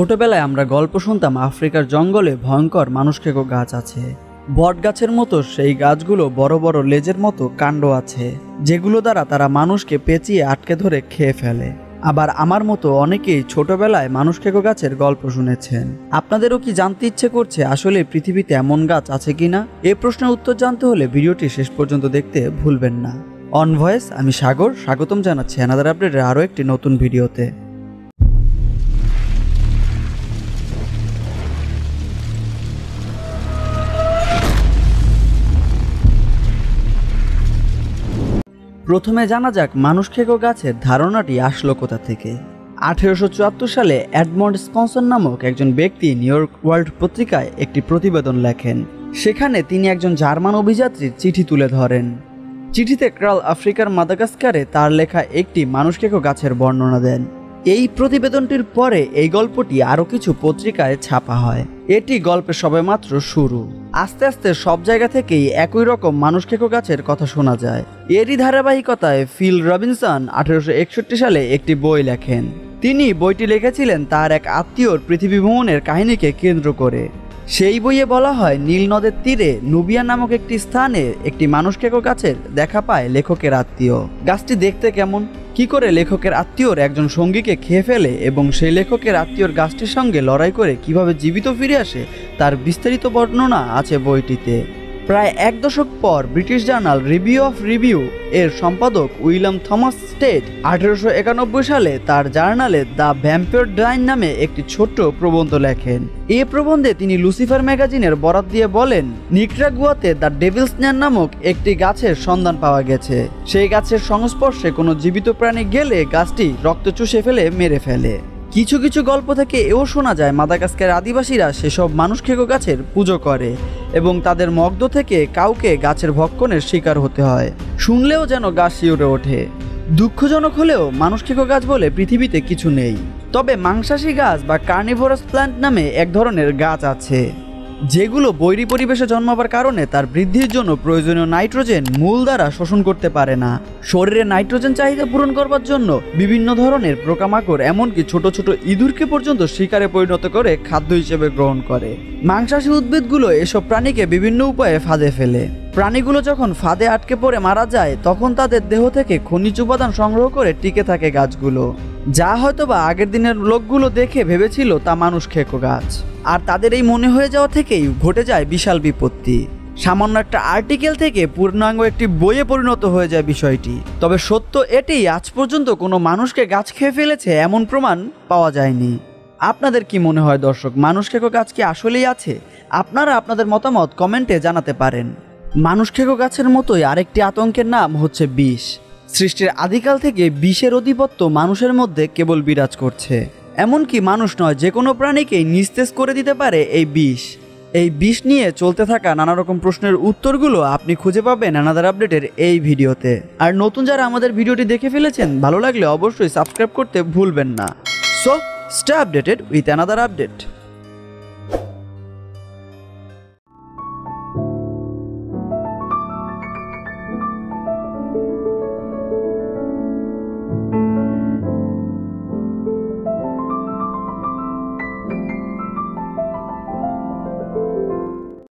ছোটবেলায় আমরা গল্প শুনতাম আফ্রিকার জঙ্গলে ভয়ঙ্কর মানুষ খেকো গাছ আছে। বট গাছের মতো সেই গাছগুলো বড় বড় লেজের মতো কাণ্ড আছে, যেগুলো দ্বারা তারা মানুষকে পেঁচিয়ে আটকে ধরে খেয়ে ফেলে। আবার আমার মতো অনেকেই ছোটবেলায় মানুষ খেকো গাছের গল্প শুনেছেন। আপনাদেরও কি জানতে ইচ্ছে করছে আসলে পৃথিবীতে এমন গাছ আছে কি না? এ প্রশ্নের উত্তর জানতে হলে ভিডিওটি শেষ পর্যন্ত দেখতে ভুলবেন না। অন ভয়েস, আমি সাগর, স্বাগতম জানাচ্ছি অ্যানাদার আপডেটের আরও একটি নতুন ভিডিওতে। প্রথমে জানা যাক মানুষ খেকো গাছের ধারণাটি আসলো কোথা থেকে। আঠেরোশো চুয়াত্তর সালে অ্যাডমন্ড স্পন্সর নামক একজন ব্যক্তি নিউ ইয়র্ক ওয়ার্ল্ড পত্রিকায় একটি প্রতিবেদন লেখেন। সেখানে তিনি একজন জার্মান অভিযাত্রীর চিঠি তুলে ধরেন। চিঠিতে ক্রাল আফ্রিকার মাদাগাস্কারে তার লেখা একটি মানুষ খেকো গাছের বর্ণনা দেন। এই প্রতিবেদনটির পরে এই গল্পটি আরও কিছু পত্রিকায় ছাপা হয়। এটি গল্পের সবেমাত্র শুরু। আস্তে আস্তে সব জায়গা থেকেই একই রকম মানুষ খেকো গাছের কথা শোনা যায়। এরই ধারাবাহিকতায় ফিল রবিনসন আঠেরোশো একষট্টি সালে একটি বই লেখেন। তিনি বইটি লিখেছিলেন তার এক আত্মীয়র পৃথিবী ভ্রমণের কাহিনীকে কেন্দ্র করে। সেই বইয়ে বলা হয়, নীল নদের তীরে নুবিয়া নামক একটি স্থানে একটি মানুষ খেকো গাছের দেখা পায় লেখকের আত্মীয়। গাছটি দেখতে কেমন? কি করে লেখকের আত্মীয়র একজন সঙ্গীকে খেয়ে ফেলে এবং সেই লেখকের আত্মীয়র গাছটির সঙ্গে লড়াই করে কীভাবে জীবিত ফিরে আসে, তার বিস্তারিত বর্ণনা আছে বইটিতে। প্রায় এক দশক পর British journal review of review এর সম্পাদক উইলিয়াম থমাস স্টেট আঠেরোশো একানব্বই সালে তার জার্নালে দ্য ভ্যাম্পিয়র ডাইন নামে একটি ছোট্ট প্রবন্ধ লেখেন। এ প্রবন্ধে তিনি লুসিফার ম্যাগাজিনের বরাত দিয়ে বলেন, নিকরাগুয়াতে দ্য ডেভিলস ন্যান নামক একটি গাছের সন্ধান পাওয়া গেছে। সেই গাছের সংস্পর্শে কোনো জীবিত প্রাণী গেলে গাছটি রক্ত চুষে ফেলে, মেরে ফেলে। কিছু কিছু গল্প থেকে এও শোনা যায় মাদাগাস্কার আদিবাসীরা সেসব মানুষ খেকো গাছের পুজো করে এবং তাদের মগ্ধ থেকে কাউকে গাছের ভক্ষণের শিকার হতে হয়। শুনলেও যেন গাছ শিউরে ওঠে। দুঃখজনক হলেও মানুষ খেকো গাছ বলে পৃথিবীতে কিছু নেই। তবে মাংসাশী গাছ বা কার্নিভোরাস প্ল্যান্ট নামে এক ধরনের গাছ আছে। যেগুলো বৈরী পরিবেশে জন্মাবার কারণে তার বৃদ্ধির জন্য প্রয়োজনীয় নাইট্রোজেন মূল দ্বারা শোষণ করতে পারে না। শরীরে নাইট্রোজেন চাহিদা পূরণ করবার জন্য বিভিন্ন ধরনের পোকামাকড়, এমনকি ছোট ছোট ইঁদুরকে পর্যন্ত শিকারে পরিণত করে খাদ্য হিসেবে গ্রহণ করে। মাংসাশী উদ্ভিদগুলো এসব প্রাণীকে বিভিন্ন উপায়ে ফাঁদে ফেলে। প্রাণীগুলো যখন ফাঁদে আটকে পড়ে মারা যায়, তখন তাদের দেহ থেকে খনিজ উপাদান সংগ্রহ করে টিকে থাকে গাছগুলো। যা হয়তোবা আগের দিনের লোকগুলো দেখে ভেবেছিল তা মানুষ খেকো গাছ। আর তাদের এই মনে হয়ে যাওয়া থেকেই ঘটে যায় বিশাল বিপত্তি। সামান্য একটা আর্টিকেল থেকে পূর্ণাঙ্গ একটি বইয়ে পরিণত হয়ে যায় বিষয়টি। তবে সত্য এটি আজ পর্যন্ত কোনো মানুষকে গাছ খেয়ে ফেলেছে এমন প্রমাণ পাওয়া যায়নি। আপনাদের কি মনে হয় দর্শক, মানুষ খেকো গাছ কি আসলেই আছে? আপনারা আপনাদের মতামত কমেন্টে জানাতে পারেন। মানুষ খেকো গাছের মতোই আরেকটি আতঙ্কের নাম হচ্ছে বিষ। সৃষ্টির আদিকাল থেকে বিষের অধিপত্য মানুষের মধ্যে কেবল বিরাজ করছে। এমনকি মানুষ নয়, যে কোনো প্রাণীকেই নিস্তেজ করে দিতে পারে এই বিষ। এই বিষ নিয়ে চলতে থাকা নানা রকম প্রশ্নের উত্তরগুলো আপনি খুঁজে পাবেন আনাদার আপডেটের এই ভিডিওতে। আর নতুন যারা আমাদের ভিডিওটি দেখে ফেলেছেন, ভালো লাগলে অবশ্যই সাবস্ক্রাইব করতে ভুলবেন না। So stay updated with another update